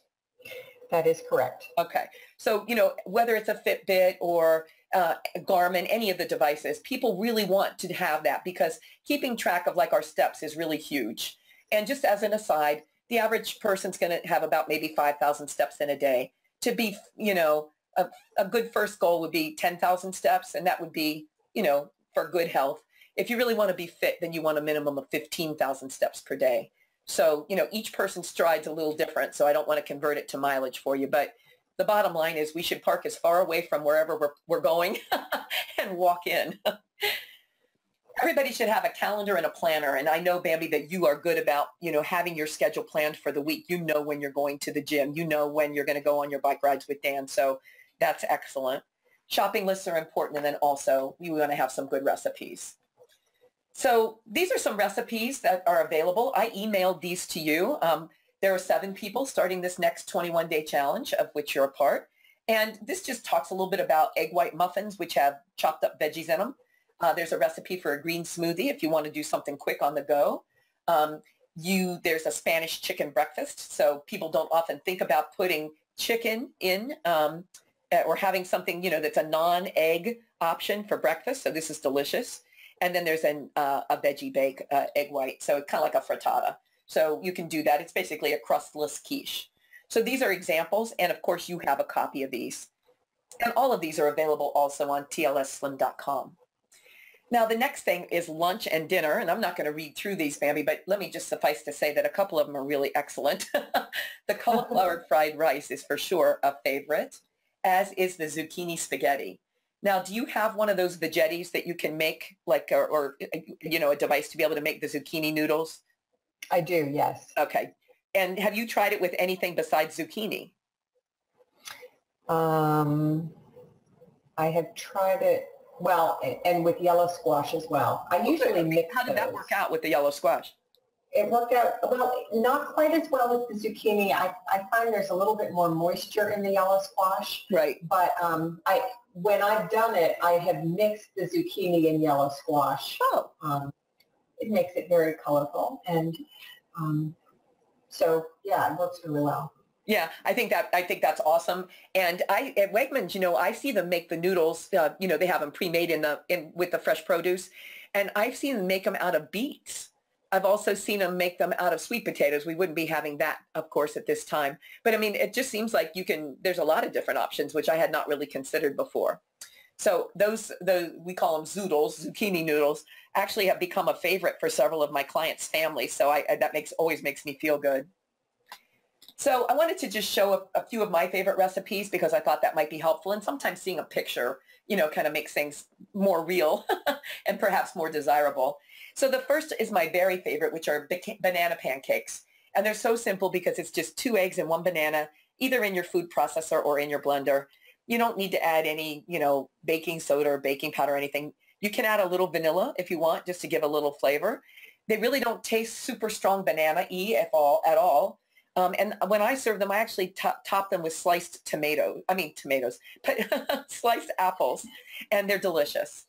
That is correct. Okay. So, you know, whether it's a Fitbit or uh, Garmin, any of the devices, people really want to have that because keeping track of like our steps is really huge. And just as an aside, the average person's going to have about maybe 5,000 steps in a day. To be, you know, a, a good first goal would be 10,000 steps, and that would be, you know, for good health. If you really want to be fit, then you want a minimum of 15,000 steps per day. So, you know, each person's stride's a little different, so I don't want to convert it to mileage for you. But the bottom line is we should park as far away from wherever we're, we're going and walk in. Everybody should have a calendar and a planner. And I know, Bambi, that you are good about, you know, having your schedule planned for the week. You know when you're going to the gym. You know when you're going to go on your bike rides with Dan. So that's excellent. Shopping lists are important. And then also we want to have some good recipes. So these are some recipes that are available. I emailed these to you. Um, there are seven people starting this next 21-day challenge, of which you're a part. And this just talks a little bit about egg white muffins, which have chopped up veggies in them. Uh, there's a recipe for a green smoothie if you want to do something quick on the go. Um, you There's a Spanish chicken breakfast. So people don't often think about putting chicken in um, or having something, you know, that's a non-egg option for breakfast. So this is delicious. And then there's an, uh, a veggie bake uh, egg white, so it's kind of like a frittata. So you can do that. It's basically a crustless quiche. So these are examples, and of course you have a copy of these. And all of these are available also on tlsslim.com. Now the next thing is lunch and dinner, and I'm not going to read through these, Bambi, but let me just suffice to say that a couple of them are really excellent. the cauliflower fried rice is for sure a favorite, as is the zucchini spaghetti. Now, do you have one of those Veggettis that you can make, like, or, or, you know, a device to be able to make the zucchini noodles? I do, yes. Okay. And have you tried it with anything besides zucchini? Um, I have tried it, well, and with yellow squash as well. I usually okay. mix How did those. that work out with the yellow squash? It worked out, well, not quite as well as the zucchini. I, I find there's a little bit more moisture in the yellow squash. Right. But um, I, when I've done it, I have mixed the zucchini and yellow squash. Oh. Um, it makes it very colorful. And um, so, yeah, it works really well. Yeah, I think that I think that's awesome. And I at Wegmans, you know, I see them make the noodles. Uh, you know, they have them pre-made in the in with the fresh produce, and I've seen them make them out of beets. I've also seen them make them out of sweet potatoes. We wouldn't be having that, of course, at this time. But I mean, it just seems like you can. There's a lot of different options, which I had not really considered before. So those, the we call them zoodles, zucchini noodles, actually have become a favorite for several of my clients' families. So I, that makes always makes me feel good. So I wanted to just show a, a, few of my favorite recipes because I thought that might be helpful. And sometimes seeing a picture, you know, kind of makes things more real and perhaps more desirable. So the first is my very favorite, which are banana pancakes. And they're so simple because it's just two eggs and one banana, either in your food processor or in your blender. You don't need to add any, you know, baking soda or baking powder or anything. You can add a little vanilla if you want, just to give a little flavor. They really don't taste super strong banana-y at all, at all. Um, and when I serve them, I actually top, top them with sliced tomatoes. I mean tomatoes, but sliced apples, and they're delicious.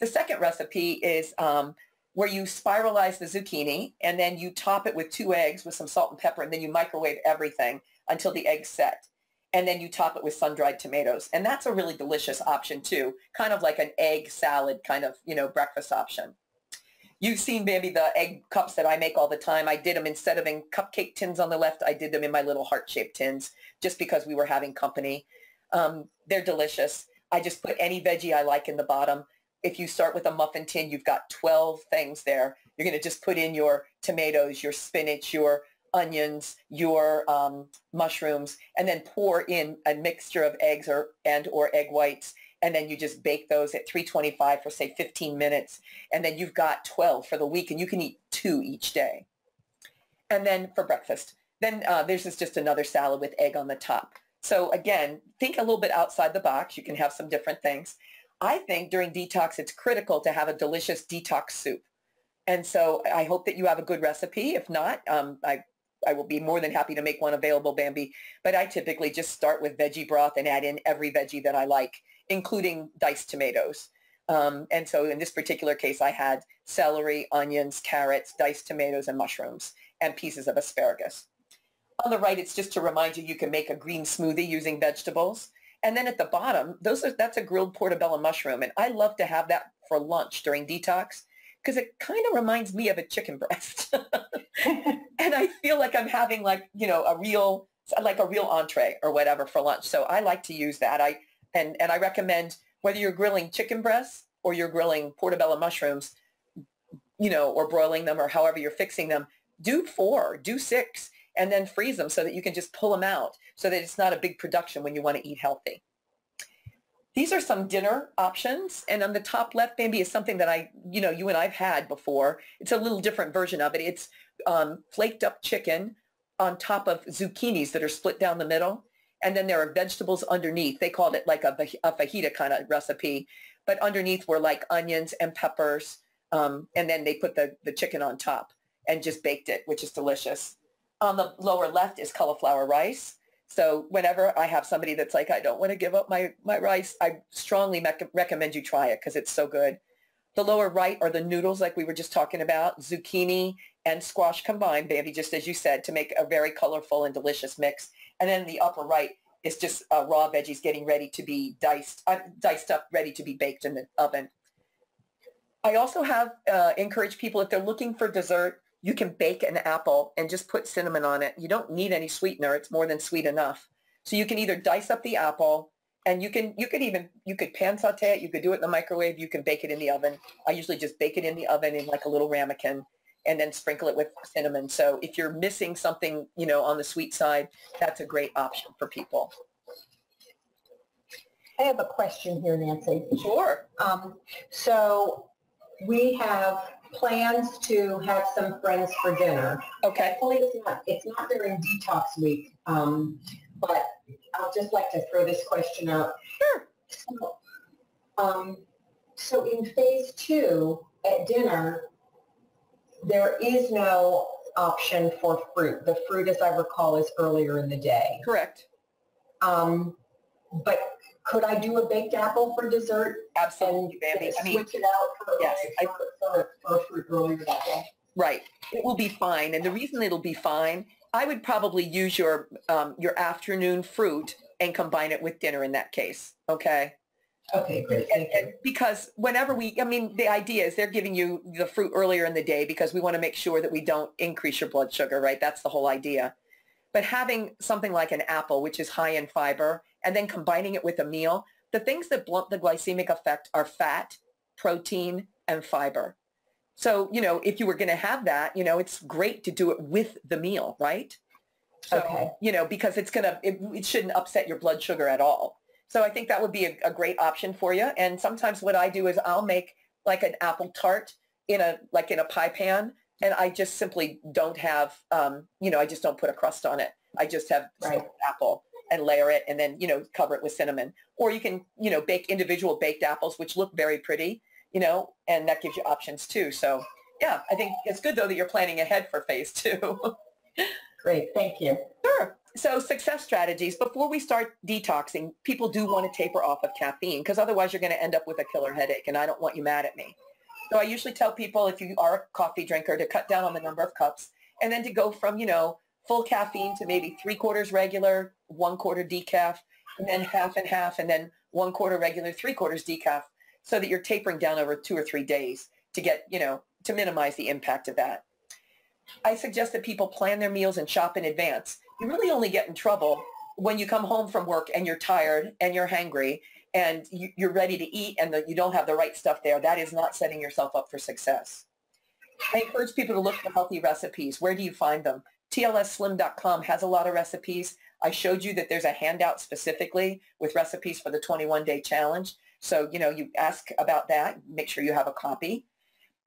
The second recipe is um, where you spiralize the zucchini and then you top it with two eggs with some salt and pepper, and then you microwave everything until the eggs set. And then you top it with sun-dried tomatoes. And that's a really delicious option too, kind of like an egg salad kind of, you know, breakfast option. You've seen maybe the egg cups that I make all the time. I did them instead of in cupcake tins on the left, I did them in my little heart-shaped tins just because we were having company. Um, they're delicious. I just put any veggie I like in the bottom. If you start with a muffin tin, you've got 12 things there. You're going to just put in your tomatoes, your spinach, your onions, your um, mushrooms, and then pour in a mixture of eggs or and or egg whites and then you just bake those at 325 for say 15 minutes and then you've got 12 for the week and you can eat two each day. And then for breakfast. Then uh, this is just another salad with egg on the top. So again think a little bit outside the box. You can have some different things i think during detox it's critical to have a delicious detox soup and so i hope that you have a good recipe if not um, I, I will be more than happy to make one available, Bambi. But I typically just start with veggie broth and add in every veggie that I like including diced tomatoes. Um, and so in this particular case, I had celery, onions, carrots, diced tomatoes, and mushrooms, and pieces of asparagus. On the right, it's just to remind you you can make a green smoothie using vegetables. And then at the bottom, those are, that's a grilled portobello mushroom. And I love to have that for lunch during detox because it kind of reminds me of a chicken breast. and I feel like I'm having like, you know, a real, like a real entree or whatever for lunch. So I like to use that. I, and, and I recommend whether you're grilling chicken breasts or you're grilling portobello mushrooms, you know, or broiling them or however you're fixing them, do four, do six, and then freeze them so that you can just pull them out so that it's not a big production when you want to eat healthy. These are some dinner options. And on the top left, Bambi, is something that I, you know, you and I've had before. It's a little different version of it. It's um, flaked up chicken on top of zucchinis that are split down the middle and then there are vegetables underneath. They called it like a, a fajita kind of recipe, but underneath were like onions and peppers, um, and then they put the, the chicken on top and just baked it, which is delicious. On the lower left is cauliflower rice. So whenever I have somebody that's like, I don't want to give up my, my rice, I strongly recommend you try it because it's so good. The lower right are the noodles like we were just talking about, zucchini and squash combined, Bambi, just as you said, to make a very colorful and delicious mix. And then the upper right is just uh, raw veggies getting ready to be diced, uh, diced up, ready to be baked in the oven. I also have uh, encouraged people if they're looking for dessert, you can bake an apple and just put cinnamon on it. You don't need any sweetener. It's more than sweet enough. So you can either dice up the apple and you can you could even you could pan saute it. You could do it in the microwave. You can bake it in the oven. I usually just bake it in the oven in like a little ramekin and then sprinkle it with cinnamon. So if you're missing something, you know, on the sweet side, that's a great option for people. I have a question here, Nancy. Sure. Um, so we have plans to have some friends for dinner. Okay. Hopefully it's not, it's not during detox week, um, but I'll just like to throw this question out. Sure. So, um, so in phase two at dinner, there is no option for fruit. The fruit, as I recall, is earlier in the day. Correct. Um, but could I do a baked apple for dessert? Absolutely, and. I mean, switch it out for, yes, I- for, for, for fruit earlier that day. Right. It will be fine. And the reason it'll be fine, I would probably use your um, your afternoon fruit and combine it with dinner in that case. Okay. Okay, great. And, Thank you. and because whenever we, I mean, the idea is they're giving you the fruit earlier in the day because we want to make sure that we don't increase your blood sugar, right? That's the whole idea. But having something like an apple, which is high in fiber, and then combining it with a meal, the things that blunt the glycemic effect are fat, protein, and fiber. So, you know, if you were going to have that, you know, it's great to do it with the meal, right? So, Okay. you know, because it's going to, it, it shouldn't upset your blood sugar at all. So I think that would be a, a great option for you. And sometimes what I do is I'll make like an apple tart in a, like in a pie pan. And I just simply don't have, um, you know, I just don't put a crust on it. I just have Right. apple and layer it and then, you know, cover it with cinnamon. Or you can, you know, bake individual baked apples, which look very pretty, you know, and that gives you options too. So yeah, I think it's good though that you're planning ahead for phase two. Great. Thank you. Sure. So success strategies. Before we start detoxing, people do want to taper off of caffeine because otherwise you're going to end up with a killer headache and I don't want you mad at me. So I usually tell people if you are a coffee drinker to cut down on the number of cups and then to go from, you know, full caffeine to maybe three quarters regular, one quarter decaf, and then half and half, and then one quarter regular, three quarters decaf so that you're tapering down over two or three days to get, you know, to minimize the impact of that. I suggest that people plan their meals and shop in advance. You really only get in trouble when you come home from work and you're tired and you're hangry and you, you're ready to eat and the, you don't have the right stuff there. That is not setting yourself up for success. I encourage people to look for healthy recipes. Where do you find them? TLSslim.com has a lot of recipes. I showed you that there's a handout specifically with recipes for the 21-day challenge. So, you know, you ask about that, make sure you have a copy.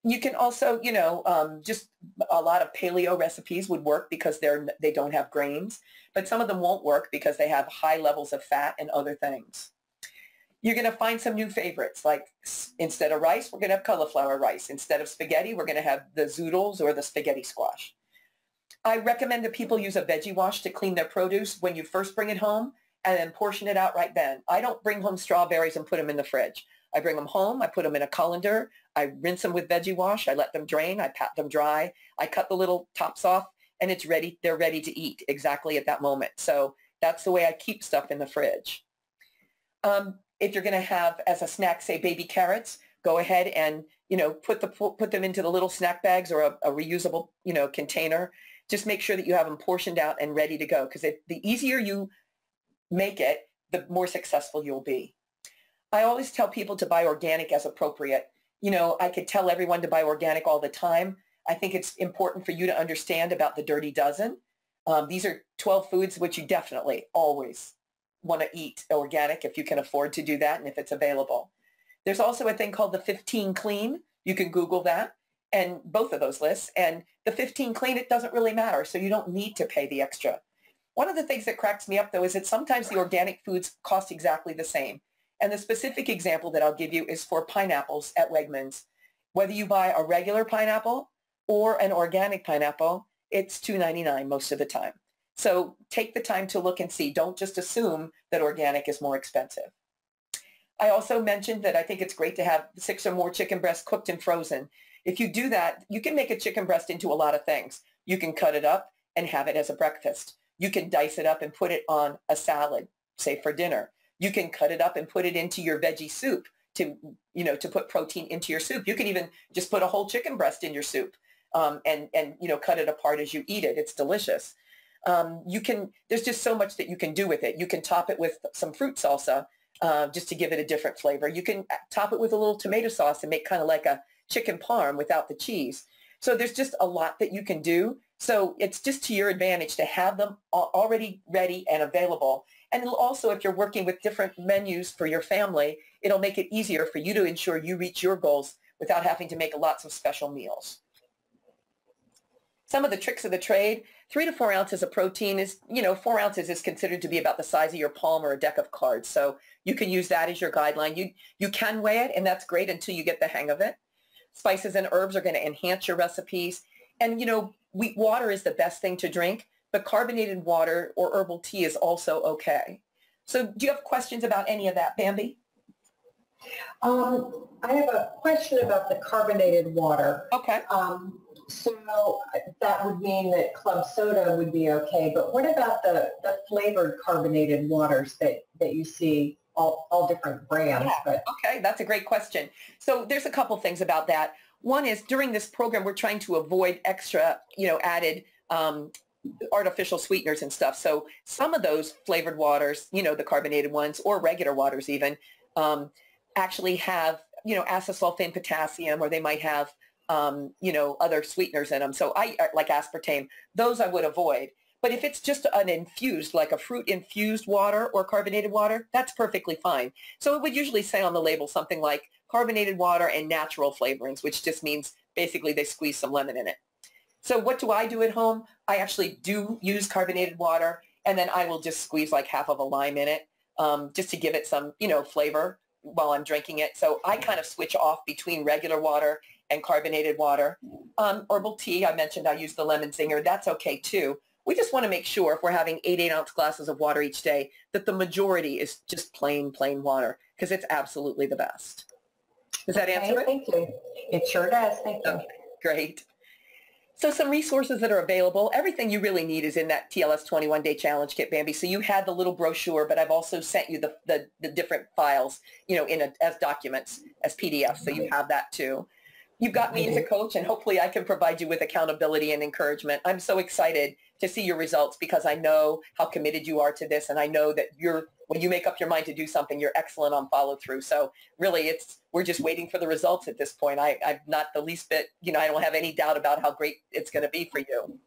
You can also, you know, um, just a lot of paleo recipes would work because they're they don't have grains, but some of them won't work because they have high levels of fat and other things. You're going to find some new favorites, like instead of rice, we're going to have cauliflower rice. Instead of spaghetti, we're going to have the zoodles or the spaghetti squash. I recommend that people use a veggie wash to clean their produce when you first bring it home and then portion it out right then. I don't bring home strawberries and put them in the fridge. I bring them home, I put them in a colander, I rinse them with veggie wash, I let them drain, I pat them dry, I cut the little tops off, and it's ready, they're ready to eat exactly at that moment. So that's the way I keep stuff in the fridge. Um, if you're going to have as a snack, say baby carrots, go ahead and, you know, put the put them into the little snack bags or a, a reusable, you know, container. Just make sure that you have them portioned out and ready to go because the easier you make it, the more successful you'll be. I always tell people to buy organic as appropriate. You know, I could tell everyone to buy organic all the time. I think it's important for you to understand about the dirty dozen. Um, these are 12 foods which you definitely always want to eat organic if you can afford to do that and if it's available. There's also a thing called the 15 clean. You can Google that and both of those lists. And the 15 clean, it doesn't really matter. So you don't need to pay the extra. One of the things that cracks me up though is that sometimes the organic foods cost exactly the same. And the specific example that I'll give you is for pineapples at Wegmans. Whether you buy a regular pineapple or an organic pineapple, it's $2.99 most of the time. So take the time to look and see. Don't just assume that organic is more expensive. I also mentioned that I think it's great to have six or more chicken breasts cooked and frozen. If you do that, you can make a chicken breast into a lot of things. You can cut it up and have it as a breakfast. You can dice it up and put it on a salad, say for dinner. You can cut it up and put it into your veggie soup to, you know, to put protein into your soup. You can even just put a whole chicken breast in your soup um, and, and, you know, cut it apart as you eat it. It's delicious. Um, you can, there's just so much that you can do with it. You can top it with some fruit salsa uh, just to give it a different flavor. You can top it with a little tomato sauce and make kind of like a chicken parm without the cheese. So there's just a lot that you can do. So it's just to your advantage to have them already ready and available. And also, if you're working with different menus for your family, it'll make it easier for you to ensure you reach your goals without having to make lots of special meals. Some of the tricks of the trade, three to four ounces of protein is, you know, four ounces is considered to be about the size of your palm or a deck of cards. So you can use that as your guideline. You, you can weigh it, and that's great until you get the hang of it. Spices and herbs are going to enhance your recipes. and you know, we, water is the best thing to drink, but carbonated water or herbal tea is also okay. So do you have questions about any of that, Bambi? Um, I have a question about the carbonated water. Okay. Um, so that would mean that club soda would be okay, but what about the, the flavored carbonated waters that, that you see all, all different brands? Yeah. But okay, that's a great question. So there's a couple things about that. One is during this program, we're trying to avoid extra, you know, added um, artificial sweeteners and stuff. So some of those flavored waters, you know, the carbonated ones or regular waters even, um, actually have, you know, acesulfame potassium or they might have, um, you know, other sweeteners in them. So I like aspartame. Those I would avoid. But if it's just an infused, like a fruit infused water or carbonated water, that's perfectly fine. So it would usually say on the label something like carbonated water and natural flavorings, which just means basically they squeeze some lemon in it. So what do I do at home? I actually do use carbonated water, and then I will just squeeze like half of a lime in it um, just to give it some, you know, flavor while I'm drinking it. So I kind of switch off between regular water and carbonated water. Um, herbal tea, I mentioned I use the lemon zinger. That's okay too. We just want to make sure if we're having eight, eight ounce glasses of water each day, that the majority is just plain, plain water because it's absolutely the best. Does that okay, answer it? Thank you. It sure does. Thank you. Okay, great. So some resources that are available. Everything you really need is in that TLS 21 day challenge kit, Bambi. So you had the little brochure, but I've also sent you the, the, the different files, you know, in a, as documents, as PDFs. So you mm-hmm. have that too. You've got me as a mm-hmm. coach and hopefully I can provide you with accountability and encouragement. I'm so excited to see your results because I know how committed you are to this and I know that you're when you make up your mind to do something, you're excellent on follow through. So really it's we're just waiting for the results at this point. I, I'm not the least bit, you know, I don't have any doubt about how great it's going to be for you.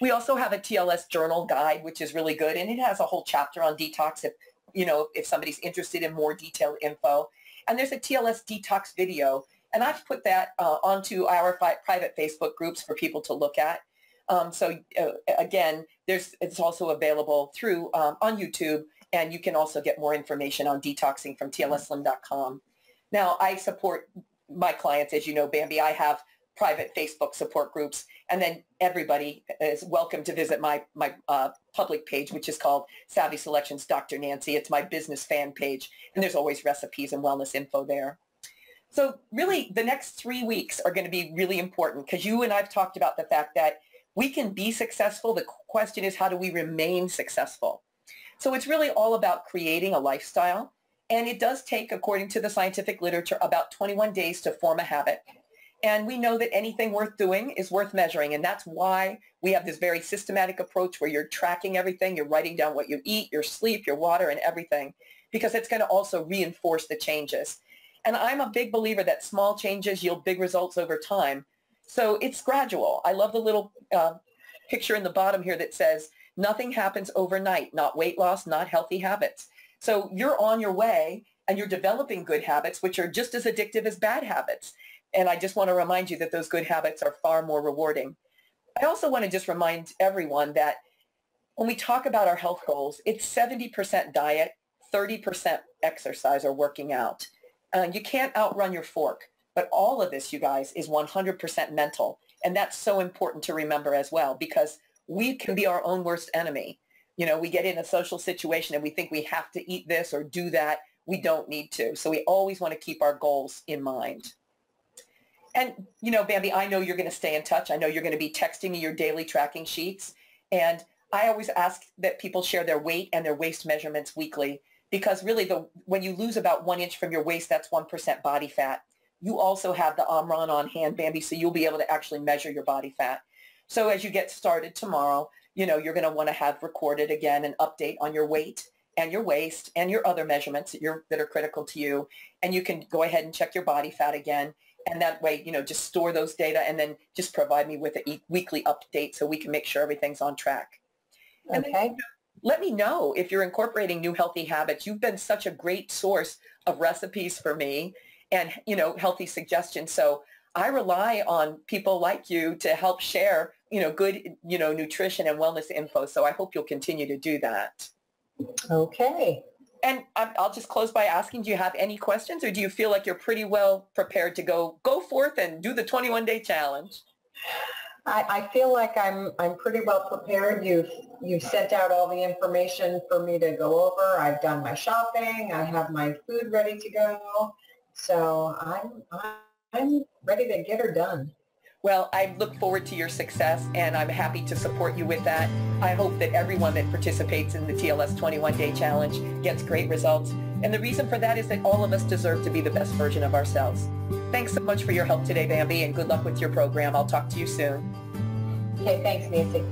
We also have a TLS journal guide, which is really good. And it has a whole chapter on detox if, you know, if somebody's interested in more detailed info. And there's a TLS detox video. And I've put that uh, onto our fi- private Facebook groups for people to look at. Um, so uh, again, there's it's also available through um, on YouTube and you can also get more information on detoxing from tlsslim.com. Now, I support my clients, as you know, Bambi. I have private Facebook support groups, and then everybody is welcome to visit my my uh, public page, which is called Savvy Selections Dr. Nancy. It's my business fan page, and there's always recipes and wellness info there. So really, the next three weeks are going to be really important because you and I've talked about the fact that we can be successful. The question is, how do we remain successful? So it's really all about creating a lifestyle. And it does take, according to the scientific literature, about 21 days to form a habit. And we know that anything worth doing is worth measuring. And that's why we have this very systematic approach where you're tracking everything. You're writing down what you eat, your sleep, your water, and everything, because it's going to also reinforce the changes. And I'm a big believer that small changes yield big results over time. So it's gradual. I love the little uh, picture in the bottom here that says, Nothing happens overnight, not weight loss, not healthy habits. So you're on your way and you're developing good habits, which are just as addictive as bad habits. And I just want to remind you that those good habits are far more rewarding. I also want to just remind everyone that when we talk about our health goals, it's 70% diet, 30% exercise or working out. Uh, you can't outrun your fork. But all of this, you guys, is 100% mental. And that's so important to remember as well, because we can be our own worst enemy. You know, we get in a social situation and we think we have to eat this or do that. We don't need to. So we always want to keep our goals in mind. And, you know, Bambi, I know you're going to stay in touch. I know you're going to be texting me your daily tracking sheets. And I always ask that people share their weight and their waist measurements weekly because really the when you lose about one inch from your waist, that's 1% body fat. You also have the Omron on hand, Bambi, so you'll be able to actually measure your body fat. So as you get started tomorrow, you know, you're going to want to have recorded again an update on your weight and your waist and your other measurements that, you're, that are critical to you. And you can go ahead and check your body fat again. And that way, you know, just store those data and then just provide me with a e- weekly update so we can make sure everything's on track. And okay. Then, let me know if you're incorporating new healthy habits. You've been such a great source of recipes for me and, you know, healthy suggestions. So I rely on people like you to help share, you know, good, you know, nutrition and wellness info. So I hope you'll continue to do that. Okay. And I'll just close by asking, do you have any questions or do you feel like you're pretty well prepared to go, go forth and do the 21 day challenge? I, I feel like I'm I'm pretty well prepared. You've you've sent out all the information for me to go over. I've done my shopping. I have my food ready to go. So I'm I'm ready to get her done. Well, I look forward to your success and I'm happy to support you with that. I hope that everyone that participates in the TLS 21 Day Challenge gets great results. And the reason for that is that all of us deserve to be the best version of ourselves. Thanks so much for your help today, Bambi, and good luck with your program. I'll talk to you soon. Okay, thanks, Nancy.